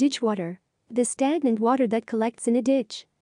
Ditch water. The stagnant water that collects in a ditch.